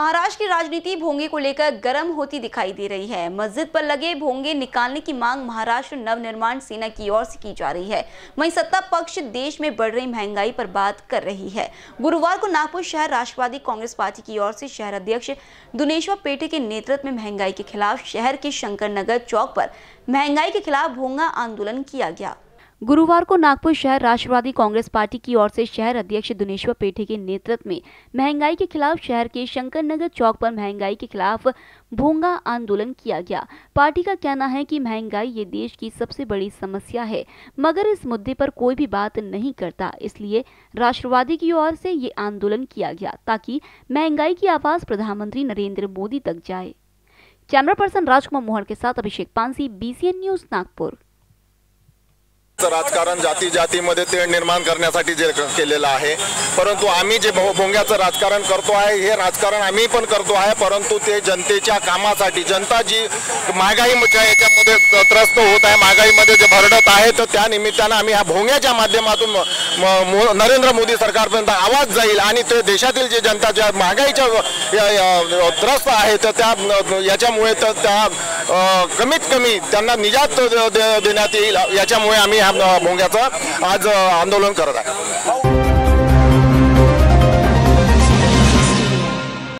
महाराष्ट्र की राजनीति भोंगे को लेकर गर्म होती दिखाई दे रही है। मस्जिद पर लगे भोंगे निकालने की मांग महाराष्ट्र नवनिर्माण सेना की ओर से की जा रही है। वहीं सत्ता पक्ष देश में बढ़ रही महँगाई पर बात कर रही है। गुरुवार को नागपुर शहर राष्ट्रवादी कांग्रेस पार्टी की ओर से शहर अध्यक्ष दुनेश्वर पेटे के नेतृत्व में महँगाई के खिलाफ शहर के शंकर नगर चौक पर महँगाई के खिलाफ भोंगा आंदोलन किया गया। गुरुवार को नागपुर शहर राष्ट्रवादी कांग्रेस पार्टी की ओर से शहर अध्यक्ष दुनेश्वर पेठे के नेतृत्व में महँगाई के खिलाफ शहर के शंकर नगर चौक पर महँगाई के खिलाफ भोंगा आंदोलन किया गया। पार्टी का कहना है कि महँगाई ये देश की सबसे बड़ी समस्या है, मगर इस मुद्दे पर कोई भी बात नहीं करता, इसलिए राष्ट्रवादी की ओर से ये आंदोलन किया गया ताकि महँगाई की आवाज़ प्रधानमंत्री नरेंद्र मोदी तक जाए। कैमरा पर्सन राजकुमार मोहन के साथ अभिषेक पानसी बीसीएन न्यूज़ नागपुर। राजकारण जाती जातीमध्ये ते निर्माण करण्यासाठी जे केलेलं आहे. परंतु आम्ही जे भोंग्याचं राजकारण करतो आहे हे राजकारण आम्ही पण करतो आहे परंतु ते जनतेच्या कामासाठी जनता जी महागाईच्या याच्यामध्ये त्रस्त होत आहे महागाईमध्ये जे भरडत आहे तर त्या निमित्तानं आम्ही ह्या भोंग्याच्या माध्यमातून नरेंद्र मोदी सरकारपर्यंत आवाज जाईल आणि ते देशातील जे जनता ज्या महागाईच्या त्रस्त आहे तर त्या याच्यामुळे तर त्या कमीत कमी त्यांना निजात देण्यात येईल याच्यामुळे आम्ही ह्या भोंग्याचं आज आंदोलन करत आहे.